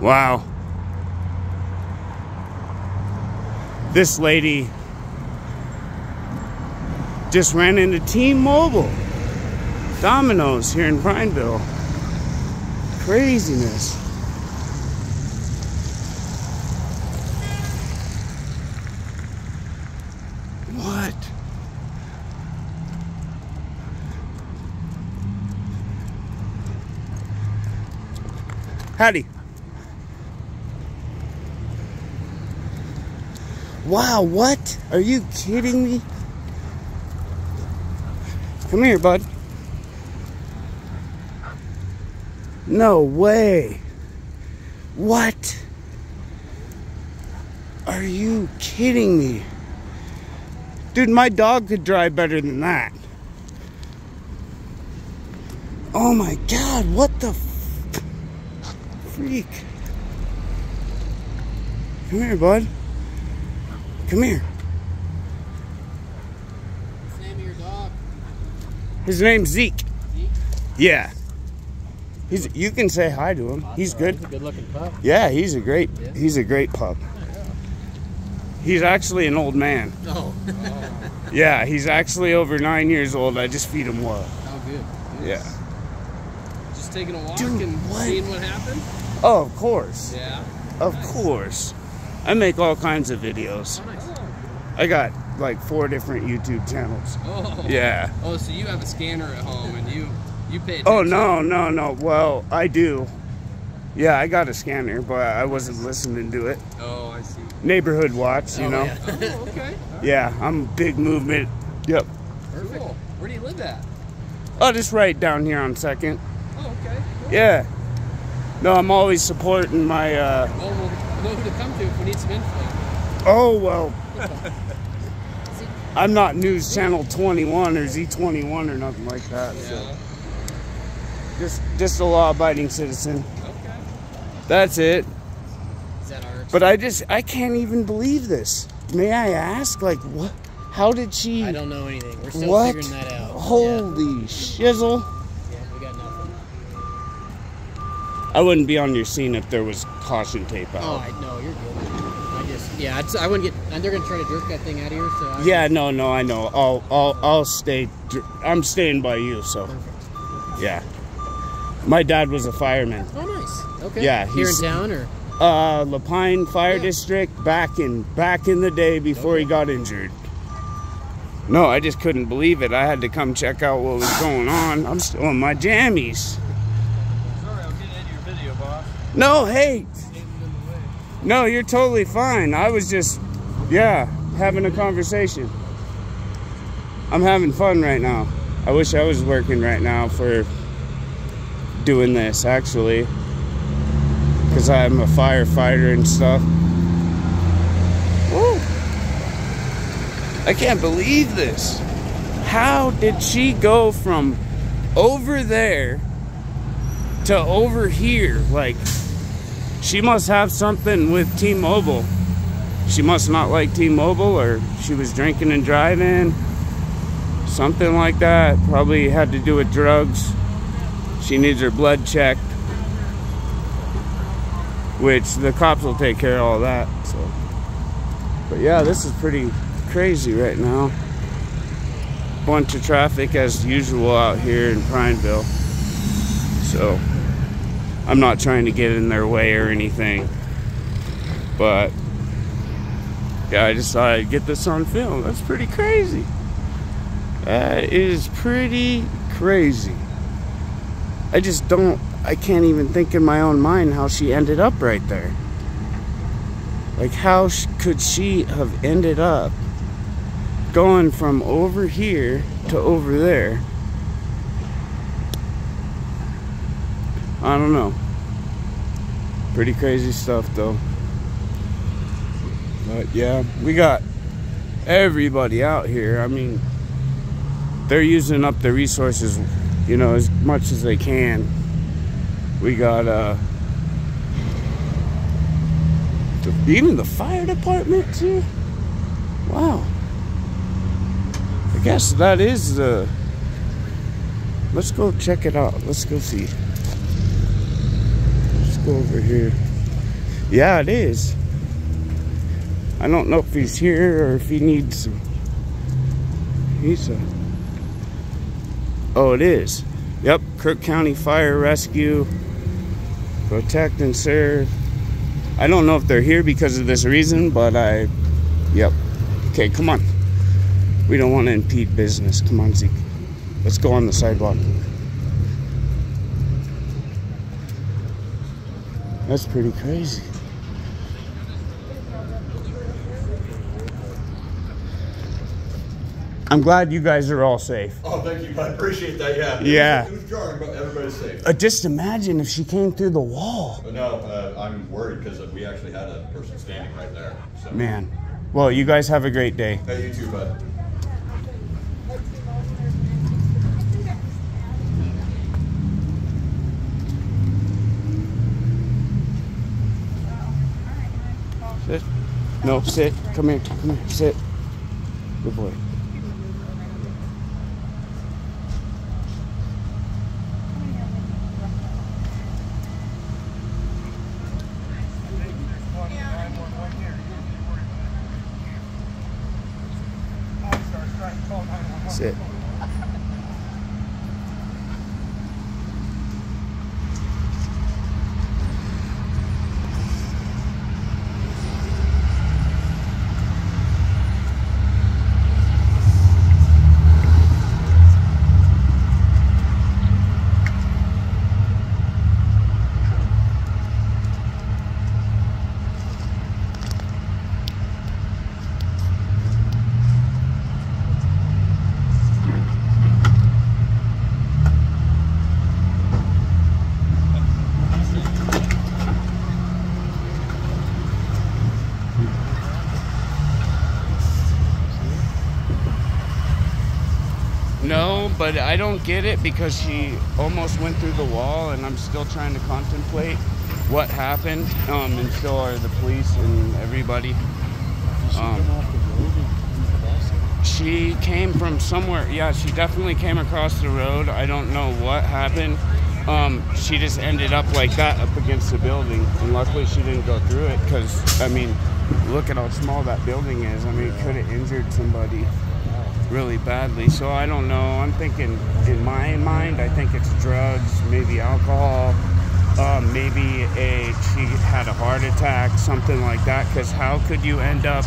Wow. This lady just ran into T-Mobile. Domino's here in Prineville. Craziness. What? Howdy. Wow, what? Are you kidding me? Come here, bud. No way. What? Are you kidding me? Dude, my dog could drive better than that. Oh my god, what the freak? Come here, bud. Come here. What's the name of your dog? His name's Zeke. Zeke? Yeah. He's you can say hi to him. He's good. He's a good looking pup. Yeah, he's a great Yeah. he's a great pup. He's actually an old man. Oh. Yeah, he's actually over nine years old. I just feed him well. oh, good. good. Yeah. Just taking a walk Dude, and what? seeing what happened? Oh, of course. Yeah. Of Nice. course. I make all kinds of videos. Oh, nice. I got like four different YouTube channels. Oh. Yeah. Oh, so you have a scanner at home and you you pay Oh no, no, no. Well, I do. Yeah, I got a scanner, but I wasn't listening to it. Oh, I see. Neighborhood watch, you oh, know. Yeah. oh, okay. Yeah, I'm big movement. Yep. Perfect. Cool. Where do you live at? Oh, just right down here on second. Oh, okay. Cool. Yeah. No, I'm always supporting my. uh Well, we'll know who to come to if we need some info. Oh well. I'm not News Channel 21 or Z21 or nothing like that. So just just a law-abiding citizen. Okay. That's it. that? But I just I can't even believe this. May I ask, like, what? How did she? I don't know anything. We're still what? figuring that out. Holy shizzle! Yeah. yeah, we got nothing. I wouldn't be on your scene if there was caution tape out. Oh, I know you're good. I just yeah, I wouldn't get. And they're gonna try to jerk that thing out of here. So I, Yeah, no, no, I know. I'll, I'll, I'll stay. I'm staying by you, so Perfect. yeah. My dad was a fireman. Oh, nice. Okay. Yeah, Here in town or? Uh, La Pine Fire Yeah. District back in back in the day before he got injured. No, I just couldn't believe it. I had to come check out what was going on. I'm still in my jammies. Sorry, I'm getting into your video, boss. No, hey, no, you're totally fine. I was just, yeah, having a conversation. I'm having fun right now. I wish I was working right now for doing this, actually. Because I'm a firefighter and stuff. Woo. I can't believe this. How did she go from over there to over here? Like, she must have something with T-Mobile. She must not like T-Mobile, or she was drinking and driving. Something like that. Probably had to do with drugs. She needs her blood checked. Which the cops will take care of all that. So, but yeah, this is pretty crazy right now. Bunch of traffic as usual out here in Prineville. So, I'm not trying to get in their way or anything. But yeah, I just thought I'd get this on film. That's pretty crazy. That is pretty crazy. I just don't I can't even think in my own mind how she ended up right there. Like how could she have ended up going from over here to over there? I don't know. Pretty crazy stuff though. But yeah, we got everybody out here. I mean, they're using up the resources, you know, as much as they can. We got uh the, even the fire department too. Wow. I guess that is the Let's go check it out. Let's go see. Over here. Yeah, it is. I don't know if he's here or if he needs. some. He's a. Oh, it is. Yep, Crook County Fire Rescue. Protect and serve. I don't know if they're here because of this reason, but I. Yep. Okay, come on. We don't want to impede business. Come on, Zeke. Let's go on the sidewalk. That's pretty crazy. I'm glad you guys are all safe. Oh, thank you. I appreciate that. Yeah. Yeah. It was, it was jarring, but everybody's safe. Uh, just imagine if she came through the wall. But no, uh, I'm worried because we actually had a person standing right there. So. Man. Well, you guys have a great day. Hey, you too, bud. Sit. No, sit. Come here. Come here. Sit. Good boy. Sit. No, but I don't get it because she almost went through the wall, and I'm still trying to contemplate what happened. Um, and so are the police and everybody. Um, she came from somewhere. Yeah, she definitely came across the road. I don't know what happened. Um, she just ended up like that up against the building, and luckily she didn't go through it because I mean, look at how small that building is. I mean, could have injured somebody really badly. So I don't know. I'm thinking in my mind, I think it's drugs, maybe alcohol, uh, maybe a she had a heart attack, something like that. Because how could you end up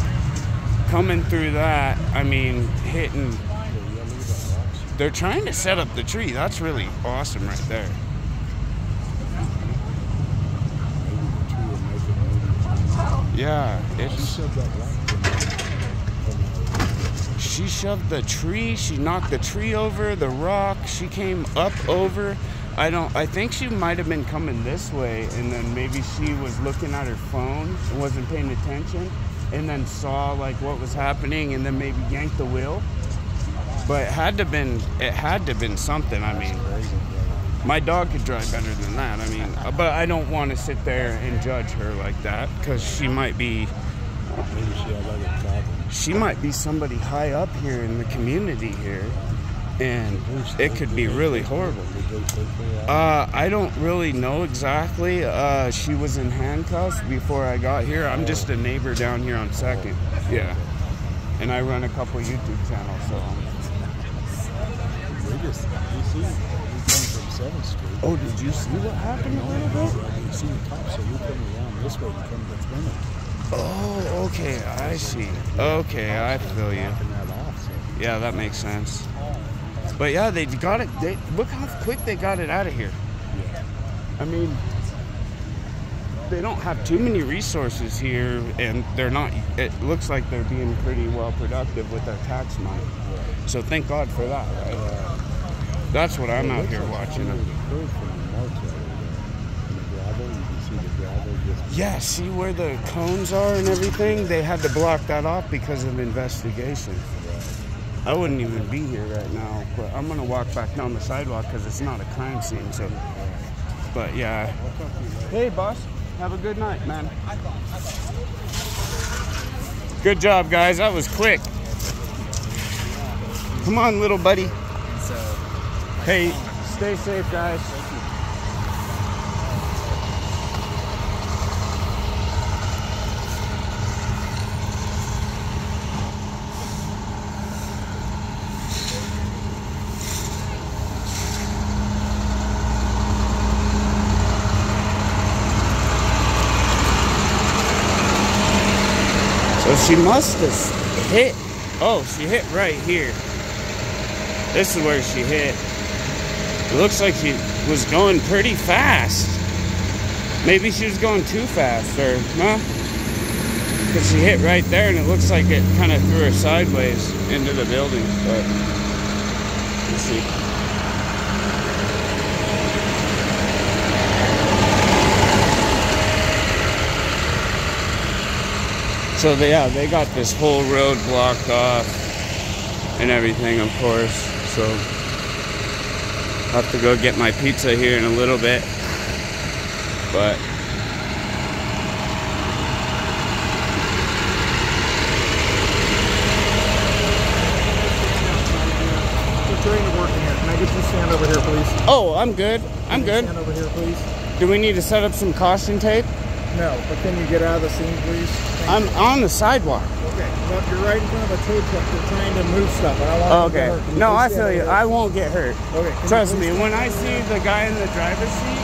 coming through that? I mean, hitting. They're trying to set up the tree. That's really awesome right there. Yeah, it's. She shoved the tree. She knocked the tree over, the rock. She came up over. I don't. I think she might have been coming this way, and then maybe she was looking at her phone and wasn't paying attention, and then saw like what was happening, and then maybe yanked the wheel. But it had to been. It had to been something. I mean, my dog could drive better than that. I mean, but I don't want to sit there and judge her like that because she might be Maybe she had other problems. She might be somebody high up here in the community here, and it could be really horrible. Did they take her out? Uh, I don't really know exactly. Uh, she was in handcuffs before I got here. I'm just a neighbor down here on Second. Yeah, and I run a couple YouTube channels. So, They just, we come from Seventh Street. oh, did you see what happened a little bit? You see the cops, so we come around this way to come to Plymouth. Oh, okay, I see. Okay, I feel you. Yeah, that makes sense. But yeah, they got it. They look how quick they got it out of here. Yeah. I mean, they don't have too many resources here, and they're not. It looks like they're being pretty well productive with their tax money. So thank God for that, right? That's what I'm out here watching. somebody curved from the north side over there. And the gravel, you can see the gravel just. Yeah, see where the cones are and everything? They had to block that off because of investigation. I wouldn't even be here right now, but I'm gonna walk back down the sidewalk because it's not a crime scene. So, but yeah. Hey, boss. Have a good night, man. Good job, guys. That was quick. Come on, little buddy. Hey, stay safe, guys. Well, she must have hit. Oh, she hit right here. This is where she hit. It looks like she was going pretty fast. Maybe she was going too fast, or no? Because she hit right there, and it looks like it kind of threw her sideways into the building. But let's see. So they, yeah, they got this whole road blocked off and everything, of course. So I'll have to go get my pizza here in a little bit. But We're trying to work in here. Can I get you to stand over here, please? oh, I'm good. I'm good. Stand over here, please. Do we need to set up some caution tape? No, but can you get out of the scene, please? I'm on the sidewalk. Okay. Well, you're right in front of a tow truck. They're trying to move stuff. I don't want to Okay. get hurt. No, I feel you. I won't get hurt. Okay. can Trust me, when I see the guy in the driver's seat,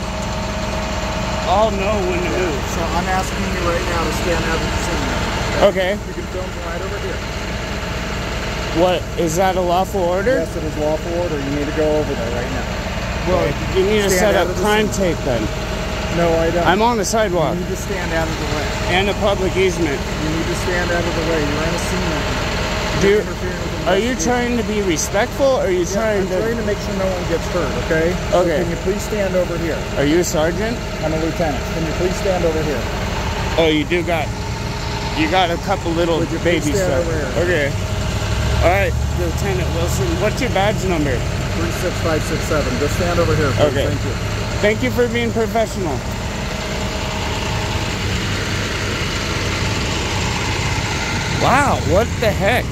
I'll know when to move. So I'm asking you right now to stand out of the scene. Okay. You can film right over here. What is that a lawful order? Yes, it is a lawful order. You need to go over there right now. Well, you need to set up crime scene. tape then. No, I don't. I'm on the sidewalk You need to stand out of the way. and a public easement. You need to stand out of the way. You're in a scene right now. Do you- Are you trying to be respectful or are you Yeah, trying I'm to trying to make sure no one gets hurt, okay? So Okay. can you please stand over here? Are you a sergeant? I'm a lieutenant. Can you please stand over here? Oh, you do got you got a couple little Would you please baby stuff. Okay. All right, Lieutenant Wilson. What's your badge number? 36567. Just stand over here, please. Okay. Thank you. Thank you for being professional. Wow, what the heck?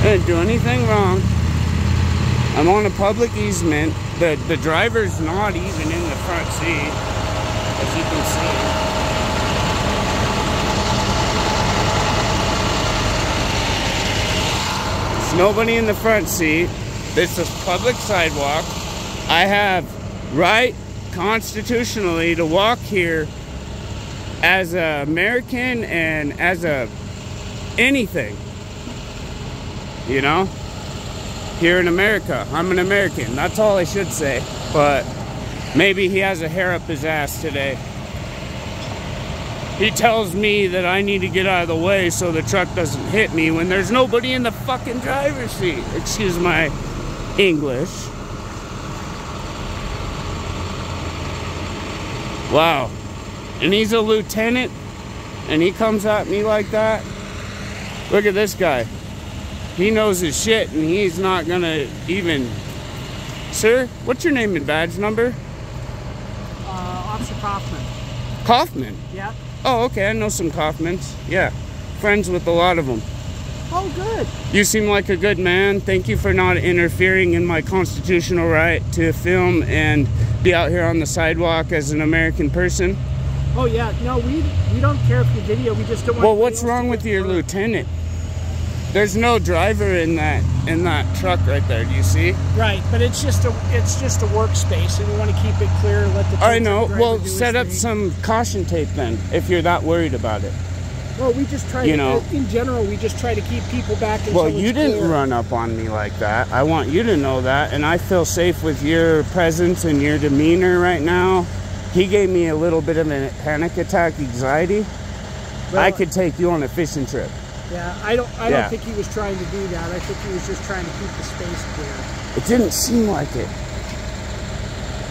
I didn't do anything wrong. I'm on a public easement. The the driver's not even in the front seat, as you can see. There's nobody in the front seat. This is public sidewalk. I have right constitutionally to walk here as an American and as a anything. You know? Here in America. I'm an American. That's all I should say. But maybe he has a hair up his ass today. He tells me that I need to get out of the way so the truck doesn't hit me when there's nobody in the fucking driver's seat. Excuse my English. Wow. And he's a lieutenant and he comes at me like that. Look at this guy. He knows his shit and he's not gonna even. Sir, what's your name and badge number? Uh, Officer Kaufman. Kaufman. Yeah. Oh, okay. I know some Kaufmans. Yeah. Friends with a lot of them. Oh, good. You seem like a good man. Thank you for not interfering in my constitutional right to film and be out here on the sidewalk as an American person. Oh, yeah. No, we we don't care if you video. We just don't want. Well, what's wrong with your lieutenant? There's no driver in that in that truck right there. Do you see? Right, but it's just a it's just a workspace, and we want to keep it clear. Let the I know. Well, set up thing. some caution tape then, if you're that worried about it. Well, we just try. you to, know. in general, we just try to keep people back. Well, you didn't clear. run up on me like that. I want you to know that, and I feel safe with your presence and your demeanor right now. He gave me a little bit of a panic attack, anxiety. I could take you on a fishing trip. Yeah, I don't. I Yeah. don't think he was trying to do that. I think he was just trying to keep the space clear. It didn't seem like it.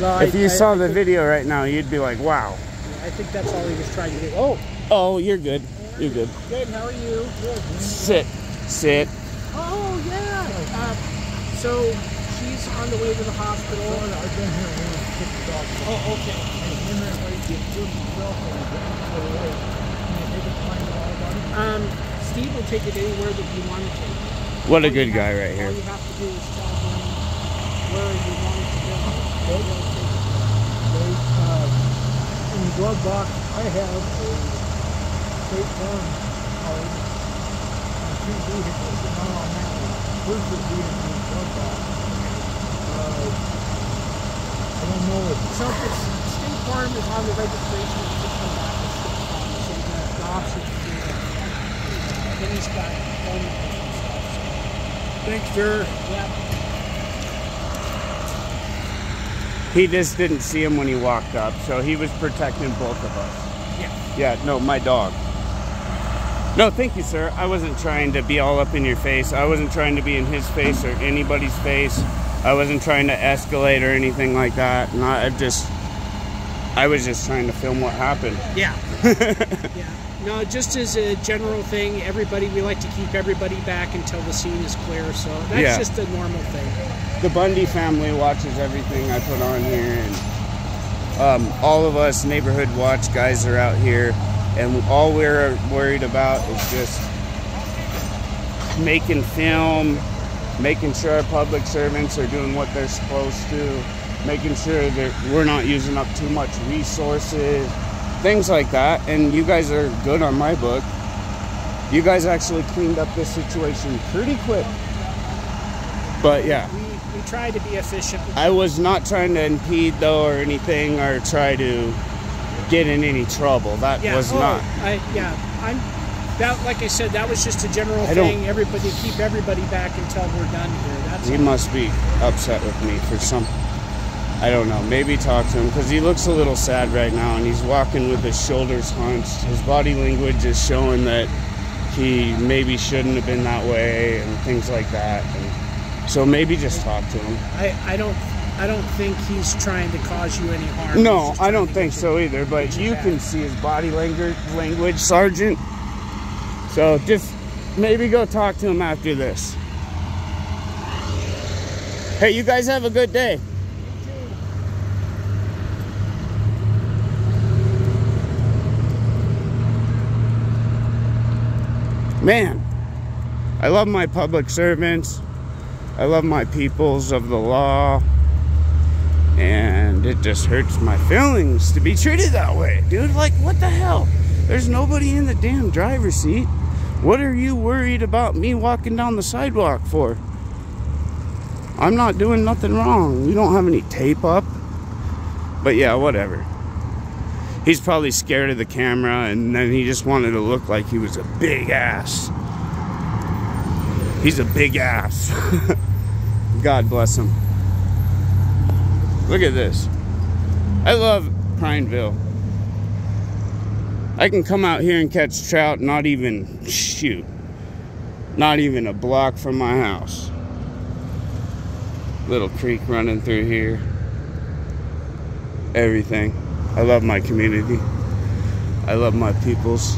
Well, If I, you I, saw I the video right now, you'd be like, "Wow." I think that's all he was trying to do. Oh, Oh, you're good. You're good. good. How are you? Good. Sit, sit. Oh yeah. Uh, so she's on the way to the hospital. I've been here when I kicked the dog. Oh, okay. In there, wait, get good yourself and get out of the way. Can you take it behind the wall, buddy? Um, Steve will take it anywhere that you want to take. it. What a All you good have- guy right here. All you have to do is tell him where you want it to go. He'll take it. They, uh, in the glove box, I have a state farm card and two vehicles, and not on that one. First would be in the glove. Uh, I don't know if So if it's State Farm is on the registration, it's just come back to State Farm. So the, the officer can do he's got phone numbers and stuff. Thanks, sir. So, yeah. He just didn't see him when he walked up, so he was protecting both of us. Yeah. Yeah, no, my dog. No, thank you, sir. I wasn't trying to be all up in your face. I wasn't trying to be in his face or anybody's face. I wasn't trying to escalate or anything like that. And I I just, I was just trying to film what happened. Yeah. yeah. No, just as a general thing, everybody we like to keep everybody back until the scene is clear. So that's Yeah. just a normal thing. the Bundy family watches everything I put on here, and um, all of us neighborhood watch guys are out here, and all we're worried about is just making film, making sure our public servants are doing what they're supposed to, making sure that we're not using up too much resources, things like that. And you guys are good on my book. You guys actually cleaned up this situation pretty quick. But yeah. We we try to be efficient. I was not trying to impede though or anything or try to get in any trouble. That Yeah. was oh, not. I, yeah. I'm. That, like I said, that was just a general I thing. Everybody keep everybody back until we're done here. That's He all. must be upset with me for some. I don't know. Maybe talk to him because he looks a little sad right now, and he's walking with his shoulders hunched. His body language is showing that he maybe shouldn't have been that way, and things like that. And so maybe just talk to him. I, I don't. I don't think he's trying to cause you any harm. No, I don't think so you- either. But you you can see his body language, language, Sergeant. So just maybe go talk to him after this. Hey, you guys have a good day. Man, I love my public servants. I love my peoples of the law and it just hurts my feelings to be treated that way, dude. Like, what the hell? There's nobody in the damn driver's seat. What are you worried about me walking down the sidewalk for? I'm not doing nothing wrong. You don't have any tape up. But yeah, whatever. He's probably scared of the camera and then he just wanted to look like he was a big ass. He's a big ass. God bless him. Look at this. I love Prineville. I can come out here and catch trout, not even shoot. Not even a block from my house. Little creek running through here. Everything. I love my community. I love my peoples.